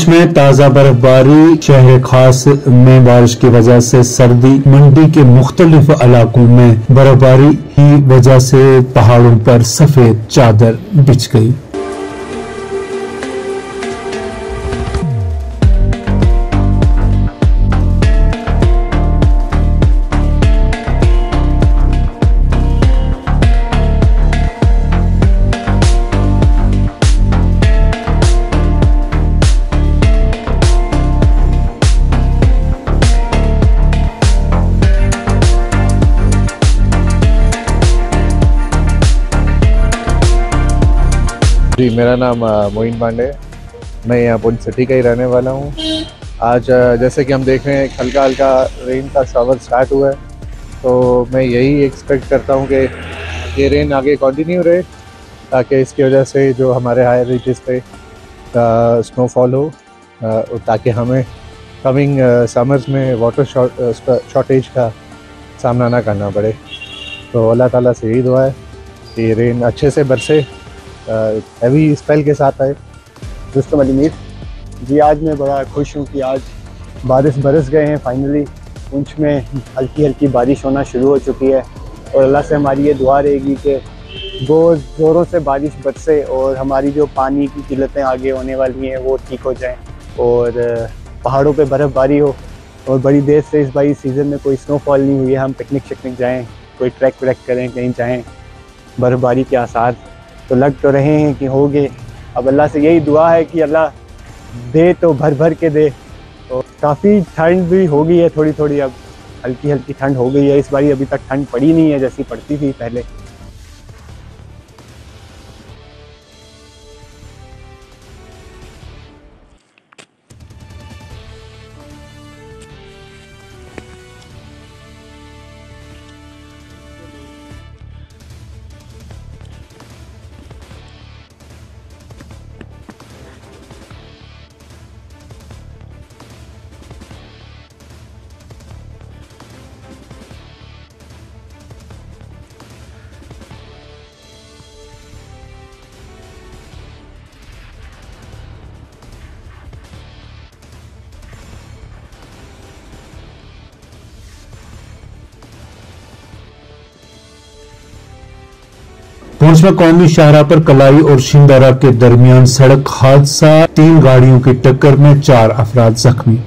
पुंछ में ताज़ा बर्फबारी शहर खास में बारिश की वजह से सर्दी, मंडी के मुख्तलिफ़ इलाकों में बर्फबारी की वजह से पहाड़ों पर सफ़ेद चादर बिछ गई। जी, मेरा नाम मोइन पांडे। मैं यहाँ पुंछ सिटी का ही रहने वाला हूँ। आज जैसे कि हम देख रहे हैं हल्का हल्का रेन का शावर स्टार्ट हुआ है। तो मैं यही एक्सपेक्ट करता हूँ कि ये रेन आगे कंटिन्यू रहे, ताकि इसकी वजह से जो हमारे हायर रीचेस पे स्नोफॉल हो ताकि हमें कमिंग समर्स में वाटर शॉर्टेज का सामना ना करना पड़े। तो अल्लाह ताला से यही दुआ है कि रेन अच्छे से बरसे हैवी स्पेल के साथ आए दोस्तों अली मीर जी, आज मैं बड़ा खुश हूँ कि आज बारिश बरस गए हैं फाइनली पुंछ में हल्की हल्की बारिश होना शुरू हो चुकी है और अल्लाह से हमारी ये दुआ रहेगी कि बहुत ज़ोरों से बारिश बरसे और हमारी जो पानी की किल्लतें आगे होने वाली हैं, वो ठीक हो जाएँ और पहाड़ों पे बर्फ़बारी हो और बड़ी देर से इस बारी सीज़न में कोई स्नोफॉल नहीं हुई है। हम पिकनिक शिकनिक जाएँ, कोई ट्रैक व्रैक करें, कहीं जाएँ, बर्फ़बारी के आसार तो लग तो रहे हैं कि हो गए अब अल्लाह से यही दुआ है कि अल्लाह दे तो भर भर के दे। तो काफ़ी ठंड भी हो गई है थोड़ी थोड़ी अब हल्की हल्की ठंड हो गई है। इस बारी अभी तक ठंड पड़ी नहीं है जैसी पड़ती थी पहले। पुंछ में कौमी शाहरा पर कलाई और शिंदारा के दरमियान सड़क हादसा, तीन गाड़ियों की टक्कर में चार अफराद जख्मी।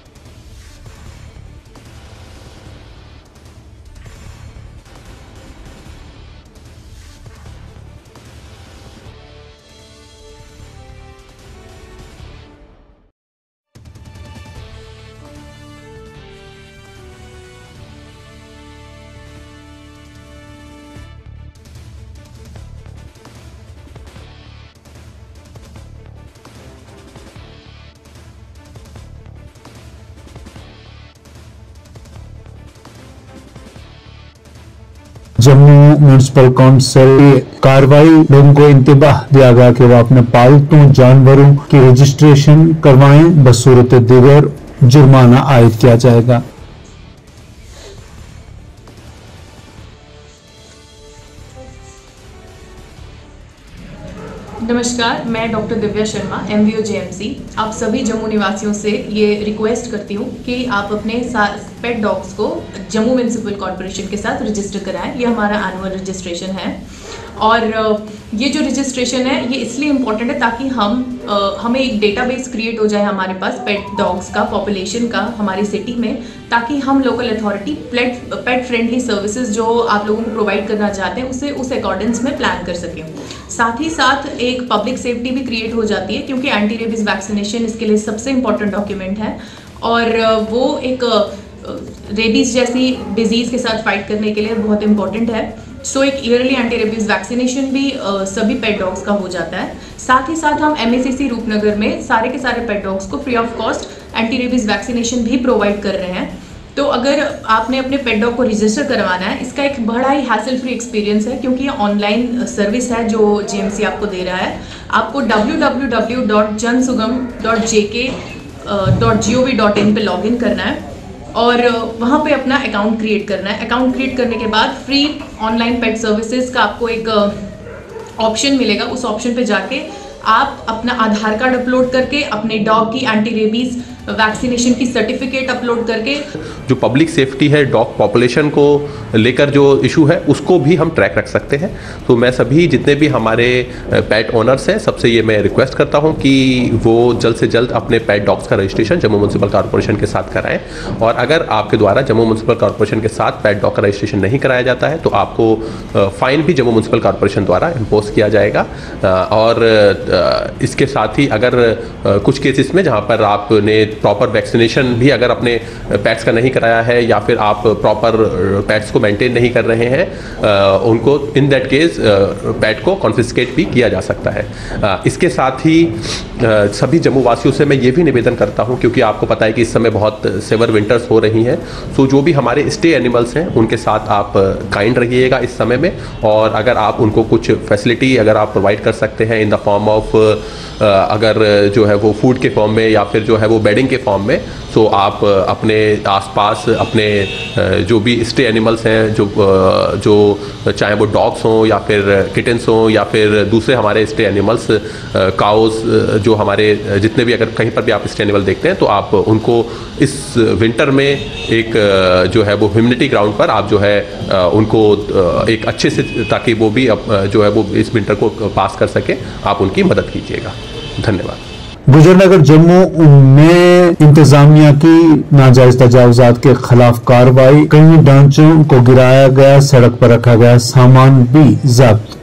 जम्मू म्यूनिसिपल काउंसिल की कार्रवाई, लोगों को इंतबाह दिया गया कि वह अपने पालतू जानवरों की रजिस्ट्रेशन करवाएँ, बसूरत दिगर जुर्माना आयद किया जाएगा। नमस्कार, मैं doctor Divya Sharma M V आप सभी जम्मू निवासियों से ये रिक्वेस्ट करती हूँ कि आप अपने पेट डॉग्स को जम्मू म्यूनसिपल कॉरपोरेशन के साथ रजिस्टर कराएँ। ये हमारा एनुअल रजिस्ट्रेशन है। और ये जो रजिस्ट्रेशन है, ये इसलिए इंपॉर्टेंट है ताकि हम हमें एक डेटाबेस क्रिएट हो जाए हमारे पास पेट डॉग्स का पॉपुलेशन का, हमारी सिटी में, ताकि हम local authority pet pet friendly services जो आप लोगों को प्रोवाइड करना चाहते हैं, उसे, उस अकॉर्डेंस में प्लान कर सकें। साथ ही साथ एक पब्लिक सेफ्टी भी क्रिएट हो जाती है, क्योंकि एंटी रेबीज वैक्सीनेशन इसके लिए सबसे इंपॉर्टेंट डॉक्यूमेंट है। और वो एक रेबीज जैसी डिज़ीज़ के साथ फाइट करने के लिए बहुत इंपॉर्टेंट है। सो एक ईयरली एंटी रेबीज वैक्सीनेशन भी अ, सभी पेट डॉग्स का हो जाता है। साथ ही साथ हम एम रूपनगर में सारे के सारे पेट डॉग्स को free of cost anti rabies vaccination भी प्रोवाइड कर रहे हैं। तो अगर आपने अपने पेट डॉग को रजिस्टर करवाना है इसका एक बड़ा ही हैसल फ्री एक्सपीरियंस है क्योंकि ये ऑनलाइन सर्विस है जो जेएमसी आपको दे रहा है। आपको www.jansugam.jk.gov.in पे लॉगिन करना है। और वहाँ पे अपना अकाउंट क्रिएट करना है। अकाउंट क्रिएट करने के बाद फ्री ऑनलाइन पेट सर्विसेज़ का आपको एक ऑप्शन मिलेगा। उस ऑप्शन पे जाके आप अपना आधार कार्ड अपलोड करके, अपने डॉग की एंटी रेबीज वैक्सीनेशन की सर्टिफिकेट अपलोड करके जो पब्लिक सेफ्टी है डॉग पॉपुलेशन को लेकर जो इशू है, उसको भी हम ट्रैक रख सकते हैं। तो मैं सभी जितने भी हमारे पेट ओनर्स हैं, सबसे ये मैं रिक्वेस्ट करता हूँ कि वो जल्द से जल्द अपने पेट डॉग्स का रजिस्ट्रेशन जम्मू म्यूनसिपल कॉरपोरेशन के साथ कराएँ। और अगर आपके द्वारा जम्मू म्यूनसिपल कॉरपोरेशन के साथ पेट डॉग का रजिस्ट्रेशन नहीं कराया जाता है तो आपको फाइन भी जम्मू म्यूनसिपल कॉरपोरेशन द्वारा इम्पोज किया जाएगा। और इसके साथ ही अगर कुछ केसेस में जहाँ पर आपने प्रॉपर वैक्सीनेशन भी अगर अपने पैट्स का नहीं कराया है या फिर आप प्रॉपर पैट्स को मेंटेन नहीं कर रहे हैं उनको इन दैट केस पैट को कॉन्फिस्केट भी किया जा सकता है। इसके साथ ही सभी जम्मू वासियों से मैं ये भी निवेदन करता हूँ, क्योंकि आपको पता है कि इस समय बहुत सेवर विंटर्स हो रही हैं सो जो भी हमारे स्टे एनिमल्स हैं, उनके साथ आप काइंड रहिएगा इस समय में, और अगर आप उनको कुछ फैसिलिटी अगर आप प्रोवाइड कर सकते हैं इन द फॉर्म ऑफ़ अगर जो है वो फ़ूड के फॉर्म में या फिर जो है वो बेडिंग के फॉर्म में सो आप अपने आसपास अपने जो भी स्टे एनिमल्स हैं, जो जो चाहे वो डॉग्स हों या फिर किटन्स हों या फिर दूसरे हमारे स्टे एनिमल्स काउस जो हमारे, जितने भी अगर कहीं पर भी आप स्टे एनिमल देखते हैं तो आप उनको इस विंटर में एक जो है वो ह्यूमिनिटी ग्राउंड पर आप जो है उनको एक अच्छे से ताकि वो भी जो है वो इस विंटर को पास कर सके, आप उनकी मदद कीजिएगा। धन्यवाद। गुजरनगर जम्मू में इंतजामिया की नाजायज तजावजात के खिलाफ कार्रवाई कई ढांचों को गिराया गया, सड़क पर रखा गया, सामान भी जब्त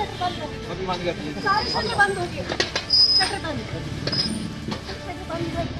शटर बंद हो गया सारी बंद हो गई। शटर बंद। शटर बंद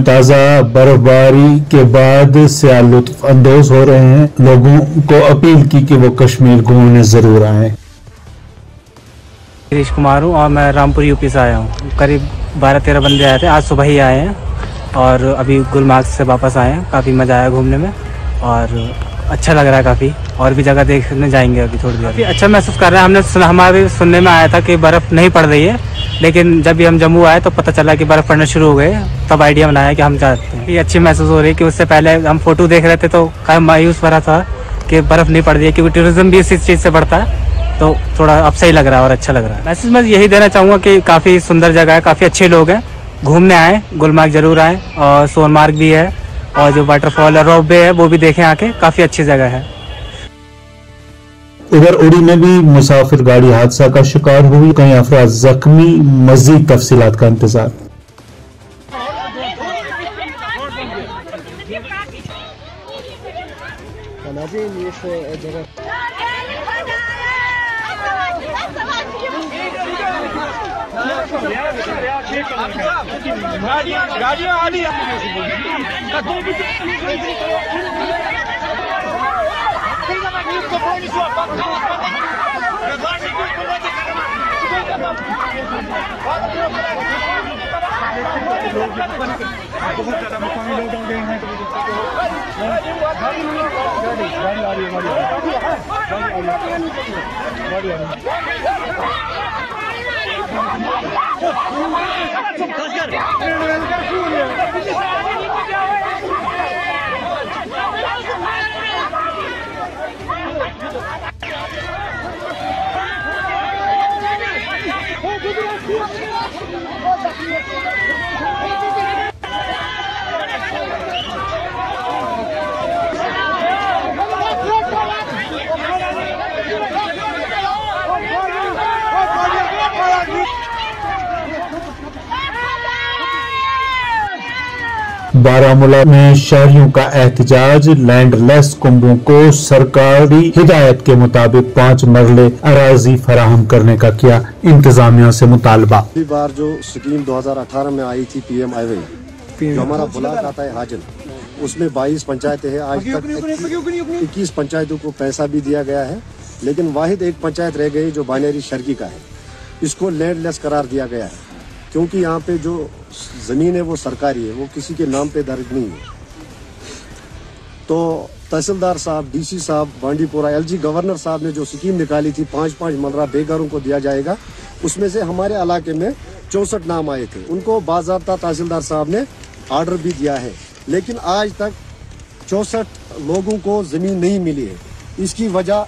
ताज़ा बर्फबारी के बाद से लुत्फ अंदोज हो रहे हैं। लोगों को अपील की कि वो कश्मीर घूमने ज़रूर आए। गिरीश कुमार हूँ और मैं रामपुर यूपी से आया हूँ। करीब बारह तेरह बंदे आए थे। आज सुबह ही आए हैं और अभी गुलमार्ग से वापस आए हैं। काफ़ी मज़ा आया घूमने में और अच्छा लग रहा है काफ़ी। और भी जगह देखने जाएँगे अभी थोड़ी देर अच्छा महसूस कर रहे हैं। हमने सुना हमारे सुनने में आया था कि बर्फ़ नहीं पड़ रही है। लेकिन जब भी हम जम्मू आए तो पता चला कि बर्फ़ पड़ना शुरू हो गए। तब आइडिया बनाया कि हम जाते हैं। ये अच्छी महसूस हो रही है कि उससे पहले हम फ़ोटो देख रहे थे तो काफ़ी मायूस भरा था कि बर्फ़ नहीं पड़ रही है, क्योंकि टूरिज़्म भी इसी चीज़ से बढ़ता है। तो थोड़ा अब सही लग रहा है और अच्छा लग रहा है। मैसेज मैं यही देना चाहूँगा कि काफ़ी सुंदर जगह है, काफ़ी अच्छे लोग हैं। घूमने आएँ, गुलमार्ग ज़रूर आएँ और सोनमार्ग भी है और जो वाटरफॉल है रोप वे है, वो भी देखें आके, काफ़ी अच्छी जगह है। उधर उड़ी में भी मुसाफिर गाड़ी हादसा का शिकार हुई। कई अफराद जख्मी, मजीद तफसीलात का इंतज़ार। बहुत ज़्यादा मुकामी लोग आ गए हैं गाड़ी आ रही है गाड़ी आ रही है ちょっと待って。बारामूला में शहरियों का एहतजाज, लैंडलेस कुंभों को सरकारी हिदायत के मुताबिक पाँच मरले अराजी फराहम करने का किया इंतजामिया से मुतालबा। बार जो स्कीम 2018 में आई थी पीएम आईवे जो हमारा ब्लॉक आता है हाजन उसमें 22 पंचायतें हैं, आज तक इक्कीस पंचायतों को पैसा भी दिया गया है, लेकिन वाहिद एक पंचायत रह गई जो बानेरी शर्की का है। इसको लैंडलेस करार दिया गया है। क्योंकि यहाँ पे जो ज़मीन है वो सरकारी है, वो किसी के नाम पे दर्ज नहीं है। तो तहसीलदार साहब, डीसी साहब, बांडीपुरा, एलजी गवर्नर साहब ने जो स्कीम निकाली थी, पाँच पाँच मलरा बेघरों को दिया जाएगा, उसमें से हमारे इलाके में चौसठ नाम आए थे। उनको बाजाबता तहसीलदार साहब ने ऑर्डर भी दिया है। लेकिन आज तक चौसठ लोगों को ज़मीन नहीं मिली है। इसकी वजह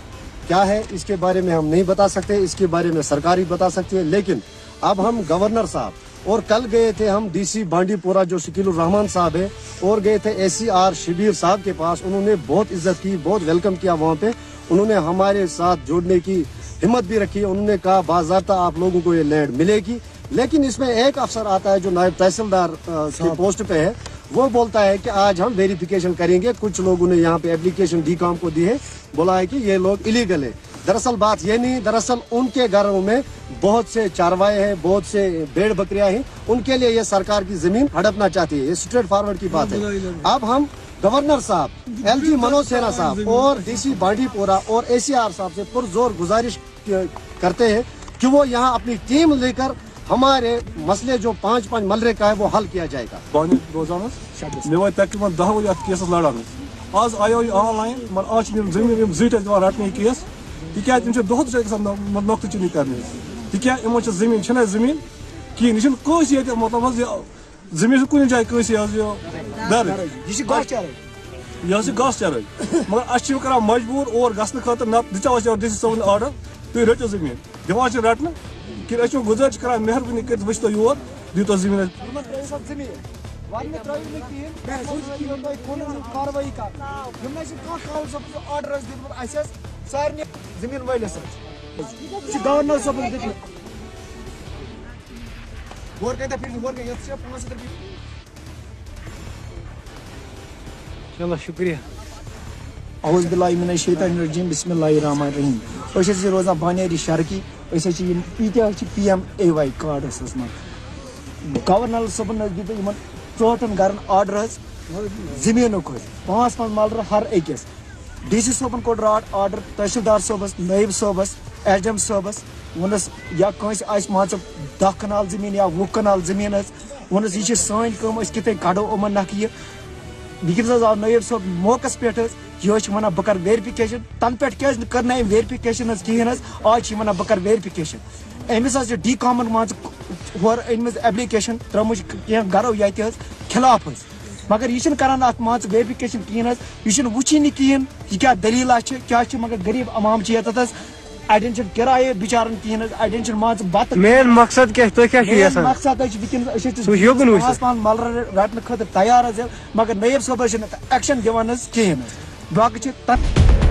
क्या है, इसके बारे में हम नहीं बता सकते। इसके बारे में सरकार बता सकती है। लेकिन अब हम गवर्नर साहब और कल गए थे हम डीसी बांडीपुरा जो शकील रहमान साहब है और गए थे एसीआर शिबीर साहब के पास। उन्होंने बहुत इज़्ज़त की बहुत वेलकम किया वहाँ पे। उन्होंने हमारे साथ जोड़ने की हिम्मत भी रखी। उन्होंने कहा बाजाबता आप लोगों को ये लैंड मिलेगी। लेकिन इसमें एक अफसर आता है जो नायब तहसीलदार की पोस्ट पे है। वो बोलता है कि आज हम वेरिफिकेशन करेंगे। कुछ लोगों ने यहाँ पे एप्लीकेशन डी काम को दी है बोला है कि ये लोग इलीगल है। दरअसल बात ये नहीं दरअसल उनके घरों में बहुत से चारवाए हैं बहुत से भेड़ बकरियाँ हैं। उनके लिए ये सरकार की ज़मीन हड़पना चाहती है। ये स्ट्रेट फॉरवर्ड की बात है। अब हम गवर्नर साहब एलजी मनोज सिन्हा साहब और डीसी बांडीपोरा और एसीआर साहब से पुरजोर गुजारिश करते हैं कि वो यहाँ अपनी टीम लेकर हमारे मसले जो पाँच पाँच मलरे का है वो हल किया जाएगा। रोजान तकरीबन दह वरी अत केसस लड़ान आज आयो ऑनलाइन मन आज ज़मीन यम दिवान रटने केस। तिकाज तम दोह नोक्त चुनी करने तिका इन ज़मीन छना ज़मीन कहीं यह कंस ये मतलब ज़मीन कुन जाए कंस दर यह गस चर मगर अस कर मजबूर और गसन खतर न दिचा डी सी सोन आर्डर तुम रटो ज़मीन दिवान रटने कि अस गुजारिश कर मेहरबानी कर वो योर दीतो ज़मीन वन त्रिव नी कहें कार्रवाई कर ऑर्डर दिखुत सारे ज़मीन वलिस गवर्नर पाँच हथ चलो शुक्रिया. अवज बिस्मिल्लाहिर्रहमान रहीम. अस रोजान बानेरी शरकी यीत्या P M A Y cards मज गवर्नर सबन नज़दीक इन चौहटन घर ऑर्डर हज ज़मीन पाँच पाँच मलर हर अकिस डी सी सोबन कोड राट ऑर्डर, तहसीलदार सोबस नायब सोबस एच एम सोबस वनस या कंस मान दह कनाल ज़मीन या वुह कनाल ज़मीन वनस यह सन कम कड़ो यमन नख यह वनकस आव सोब, मौकस पे यह वन बह कर वेरिफिकेशन तन पे क्या कर वेरिफिकेशन कहें आज वन बह कर वेरिफिकेशन। अमिस डी कॉमन मान अनम एप्लिकेशन त्रम कह गरो ये खिलाफ मगर यह करान अत मान वेरिफिकेशन कहें यह वुचन कहें यह क्या दलील क्या मगर गरीब अमाम ये अड़न किराए बिचारन कहें अड़न मान बत मेन मकसद क्या तो क्या मकसद पाँच पान मलर रटने खुद तैयार मगर नयब सब एक्शन दिवान कहें बाकी